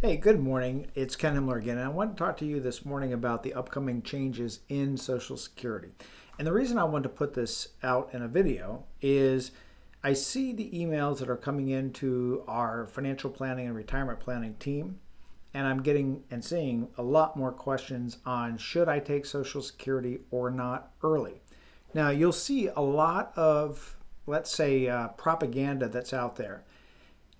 Hey, good morning. It's Ken Himmler again, and I want to talk to you this morning about the upcoming changes in Social Security. And the reason I want to put this out in a video is I see the emails that are coming into our financial planning and retirement planning team, and I'm getting and seeing a lot more questions on should I take Social Security or not early. Now, you'll see a lot of, let's say, uh, propaganda that's out there.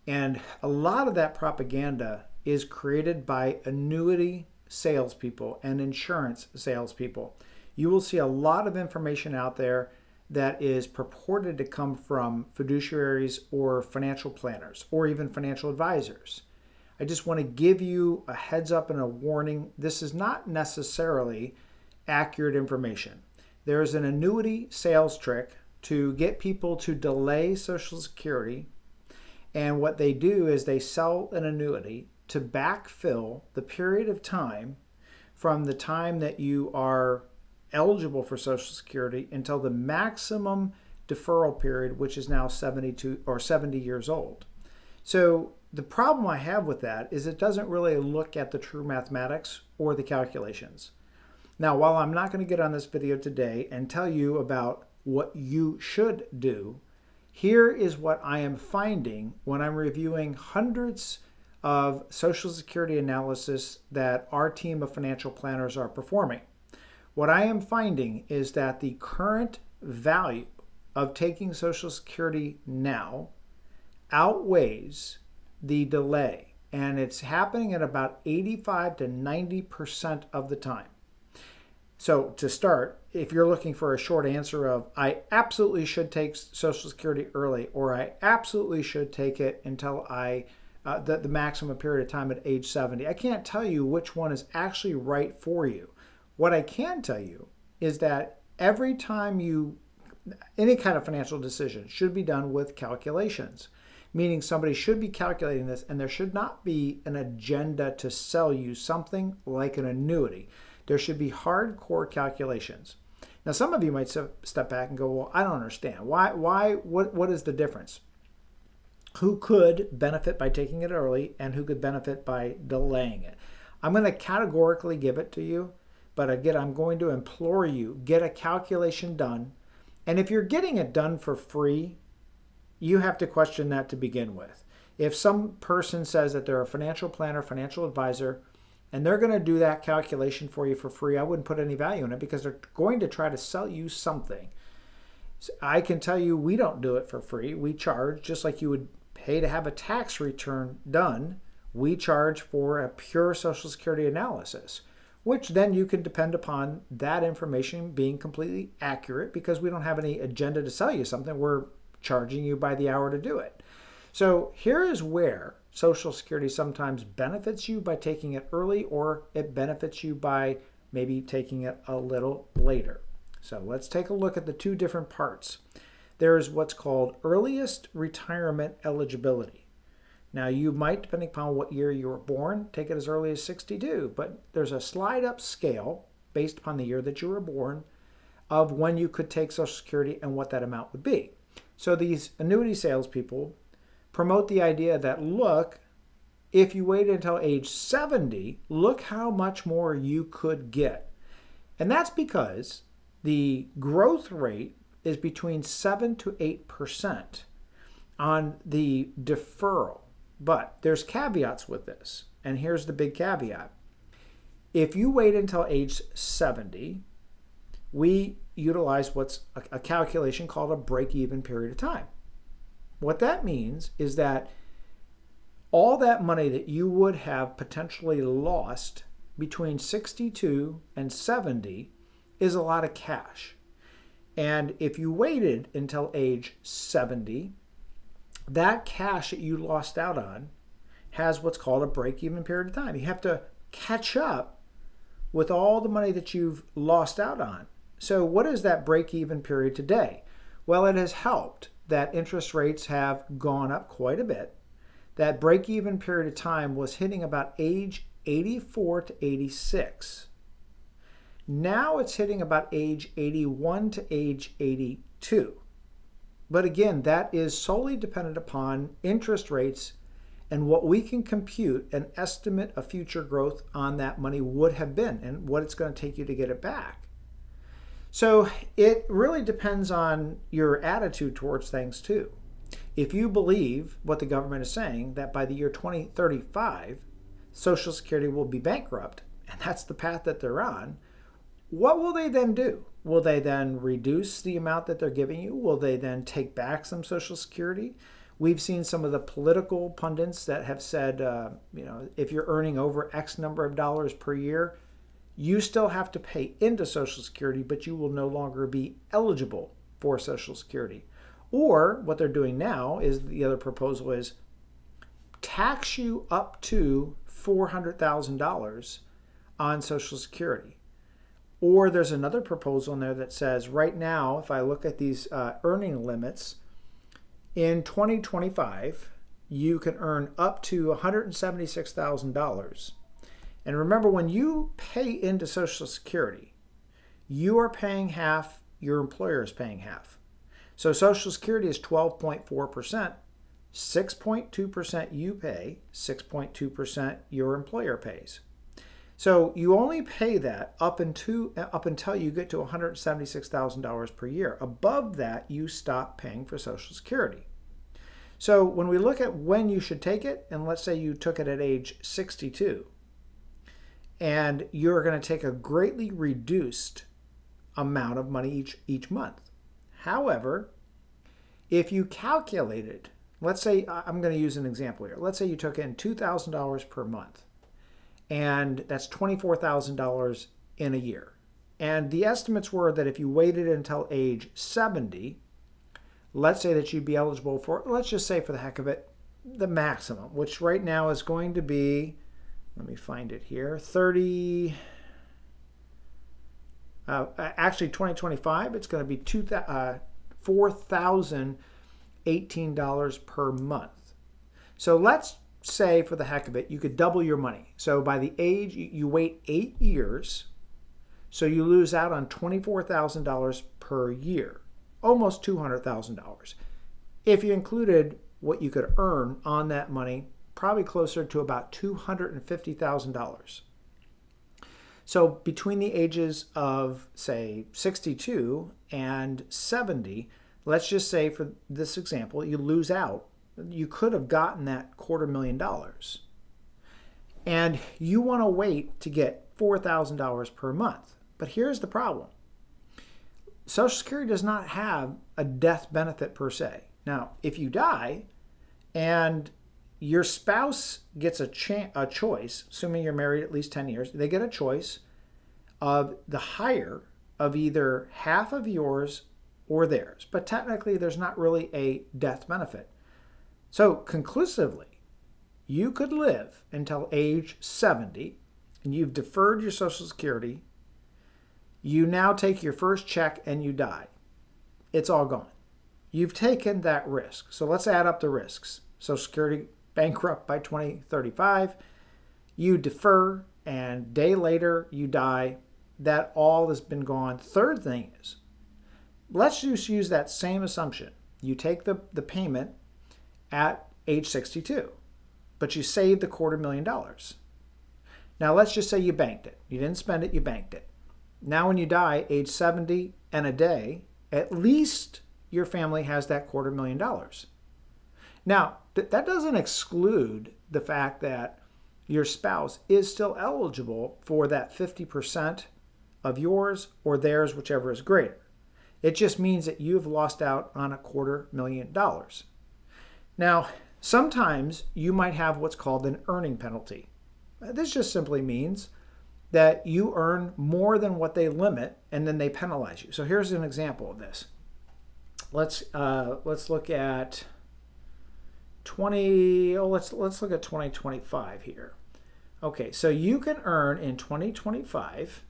And a lot of that propaganda is created by annuity salespeople and insurance salespeople. You will see a lot of information out there that is purported to come from fiduciaries or financial planners or even financial advisors. I just want to give you a heads up and a warning. This is not necessarily accurate information. There is an annuity sales trick to get people to delay Social Security. And what they do is they sell an annuity to backfill the period of time from the time that you are eligible for Social Security until the maximum deferral period, which is now 72 or 70 years old. So the problem I have with that is it doesn't really look at the true mathematics or the calculations. Now, while I'm not going to get on this video today and tell you about what you should do, here is what I am finding when I'm reviewing hundreds of Social Security analysis that our team of financial planners are performing. What I am finding is that the current value of taking Social Security now outweighs the delay, and it's happening at about 85 to 90% of the time. So, to start, if you're looking for a short answer of I absolutely should take Social Security early, or I absolutely should take it until I uh, the, the maximum period of time at age 70. I can't tell you which one is actually right for you. What I can tell you is that every time you, any kind of financial decision should be done with calculations, meaning somebody should be calculating this and there should not be an agenda to sell you something like an annuity. There should be hardcore calculations. Now, some of you might step back and go, well, I don't understand. Why, why, what, what is the difference? Who could benefit by taking it early and who could benefit by delaying it. I'm going to categorically give it to you, but again, I'm going to implore you get a calculation done. And if you're getting it done for free, you have to question that to begin with. If some person says that they're a financial planner, financial advisor, and they're going to do that calculation for you for free, I wouldn't put any value in it because they're going to try to sell you something. So I can tell you we don't do it for free. We charge just like you would pay to have a tax return done, we charge for a pure Social Security analysis, which then you can depend upon that information being completely accurate because we don't have any agenda to sell you something. We're charging you by the hour to do it. So here is where Social Security sometimes benefits you by taking it early or it benefits you by maybe taking it a little later. So let's take a look at the two different parts there is what's called earliest retirement eligibility. Now, you might, depending upon what year you were born, take it as early as 62, but there's a slide up scale based upon the year that you were born of when you could take Social Security and what that amount would be. So these annuity salespeople promote the idea that look, if you wait until age 70, look how much more you could get. And that's because the growth rate is between 7 to 8% on the deferral. But there's caveats with this. And here's the big caveat. If you wait until age 70, we utilize what's a, calculation called a break even period of time. What that means is that all that money that you would have potentially lost between 62 and 70 is a lot of cash. And if you waited until age 70, that cash that you lost out on has what's called a break even period of time. You have to catch up with all the money that you've lost out on. So, what is that break even period today? Well, it has helped that interest rates have gone up quite a bit. That break even period of time was hitting about age 84 to 86. Now it's hitting about age 81 to age 82. But again, that is solely dependent upon interest rates and what we can compute an estimate of future growth on that money would have been and what it's going to take you to get it back. So it really depends on your attitude towards things too. If you believe what the government is saying, that by the year 2035, Social Security will be bankrupt, and that's the path that they're on, what will they then do? Will they then reduce the amount that they're giving you? Will they then take back some Social Security? We've seen some of the political pundits that have said, uh, you know, if you're earning over X number of dollars per year, you still have to pay into Social Security, but you will no longer be eligible for Social Security. Or what they're doing now is the other proposal is tax you up to $400,000 on Social Security. Or there's another proposal in there that says right now, if I look at these uh, earning limits, in 2025, you can earn up to $176,000. And remember, when you pay into Social Security, you are paying half, your employer is paying half. So Social Security is 12.4%. 6.2% you pay, 6.2% your employer pays. So you only pay that up until, up until you get to $176,000 per year. Above that, you stop paying for Social Security. So when we look at when you should take it, and let's say you took it at age 62, and you're going to take a greatly reduced amount of money each, each month. However, if you calculated, let's say I'm going to use an example here. Let's say you took in $2,000 per month, and that's $24,000 in a year. And the estimates were that if you waited until age 70, let's say that you'd be eligible for, let's just say for the heck of it, the maximum, which right now is going to be, let me find it here, 30, uh, actually 2025, it's going to be two, uh, $4,018 per month. So let's say for the heck of it, you could double your money. So by the age, you wait eight years, so you lose out on $24,000 per year almost $200,000. If you included what you could earn on that money, probably closer to about $250,000. So between the ages of, say, 62 and 70, let's just say for this example, you lose out. You could have gotten that quarter million dollars. And you want to wait to get $4,000 per month. But here's the problem Social Security does not have a death benefit per se. Now, if you die and your spouse gets a, cha- a choice, assuming you're married at least 10 years, they get a choice of the higher of either half of yours or theirs. But technically, there's not really a death benefit. So, conclusively, you could live until age 70 and you've deferred your Social Security you now take your first check and you die. It's all gone. You've taken that risk. So let's add up the risks. Social Security bankrupt by 2035. You defer, and day later you die. That all has been gone. Third thing is, let's just use that same assumption. You take the, the payment at age 62, but you saved the quarter million dollars. Now let's just say you banked it. You didn't spend it, you banked it. Now, when you die, age 70 and a day, at least your family has that quarter million dollars. Now, th- that doesn't exclude the fact that your spouse is still eligible for that 50% of yours or theirs, whichever is greater. It just means that you've lost out on a quarter million dollars. Now, sometimes you might have what's called an earning penalty. This just simply means that you earn more than what they limit and then they penalize you. So here's an example of this. Let's uh, let's look at 20 oh let's let's look at 2025 here. Okay, so you can earn in 2025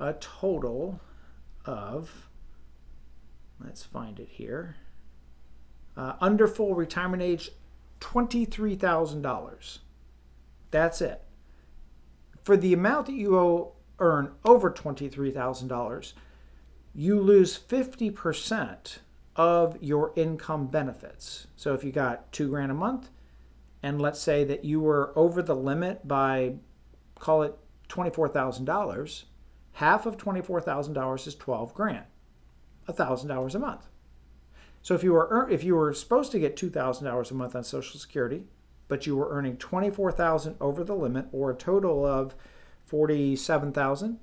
a total of let's find it here. Uh, under full retirement age $23,000. That's it for the amount that you owe, earn over $23,000, you lose 50% of your income benefits. So if you got two grand a month and let's say that you were over the limit by, call it $24,000, half of $24,000 is 12 grand, $1,000 a month. So if you were if you were supposed to get $2,000 a month on Social Security, but you were earning 24,000 over the limit or a total of 47,000,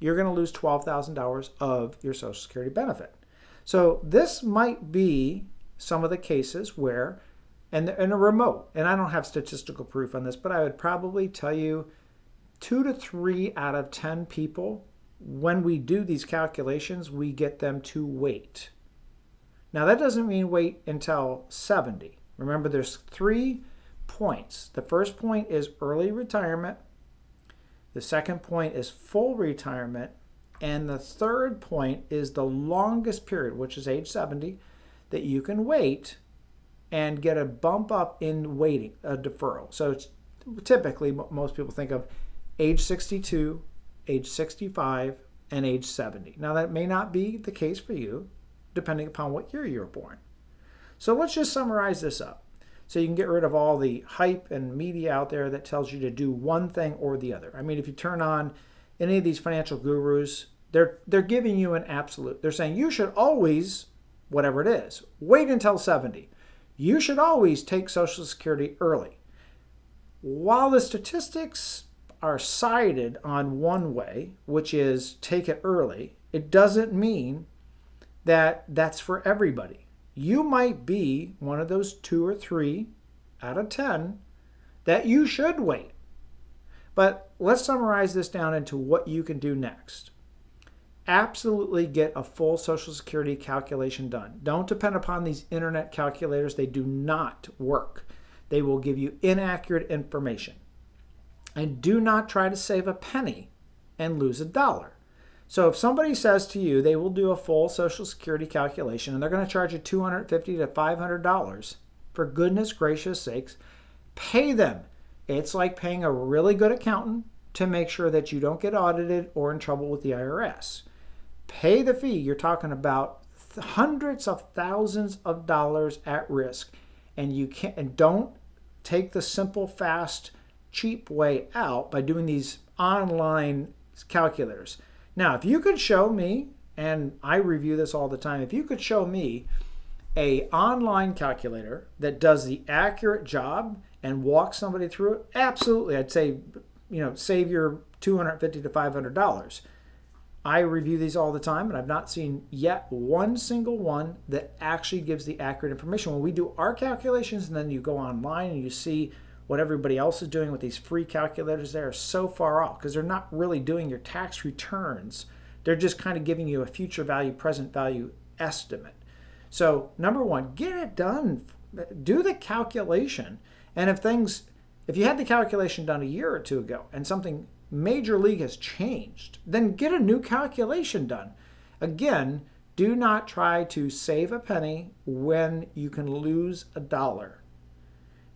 you're going to lose $12,000 of your Social Security benefit. So this might be some of the cases where and in a remote, and I don't have statistical proof on this, but I would probably tell you two to three out of 10 people, when we do these calculations, we get them to wait. Now, that doesn't mean wait until 70. Remember, there's three points. The first point is early retirement, the second point is full retirement, and the third point is the longest period, which is age 70, that you can wait and get a bump up in waiting, a deferral. So it's typically most people think of age 62, age 65, and age 70. Now that may not be the case for you, depending upon what year you were born. So let's just summarize this up. So you can get rid of all the hype and media out there that tells you to do one thing or the other. I mean, if you turn on any of these financial gurus, they're they're giving you an absolute. They're saying you should always, whatever it is, wait until 70 you should always take Social Security early. While the statistics are cited on one way, which is take it early, it doesn't mean that that's for everybody. You might be one of those two or three out of 10 that you should wait. But let's summarize this down into what you can do next absolutely get a full Social Security calculation done. Don't depend upon these internet calculators, they do not work. They will give you inaccurate information. And do not try to save a penny and lose a dollar. So if somebody says to you they will do a full Social Security calculation and they're going to charge you 250 to $500, for goodness gracious sakes, pay them. It's like paying a really good accountant to make sure that you don't get audited or in trouble with the IRS pay the fee. You're talking about hundreds of thousands of dollars at risk, and you can't and don't take the simple, fast, cheap way out by doing these online calculators. Now, if you could show me, and I review this all the time, if you could show me a online calculator that does the accurate job and walk somebody through it, absolutely, I'd say, you know, save your 250 to 500 dollars. I review these all the time, and I've not seen yet one single one that actually gives the accurate information. When we do our calculations, and then you go online and you see what everybody else is doing with these free calculators, they are so far off because they're not really doing your tax returns. They're just kind of giving you a future value, present value estimate. So, number one, get it done. Do the calculation. And if things, if you had the calculation done a year or two ago and something Major League has changed, then get a new calculation done. Again, do not try to save a penny when you can lose a dollar.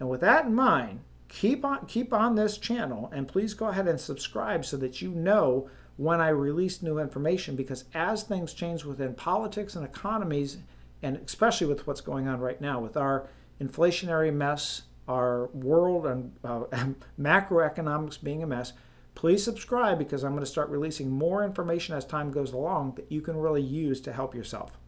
And with that in mind, keep on keep on this channel and please go ahead and subscribe so that you know when I release new information because as things change within politics and economies and especially with what's going on right now with our inflationary mess, our world and uh, macroeconomics being a mess, Please subscribe because I'm going to start releasing more information as time goes along that you can really use to help yourself.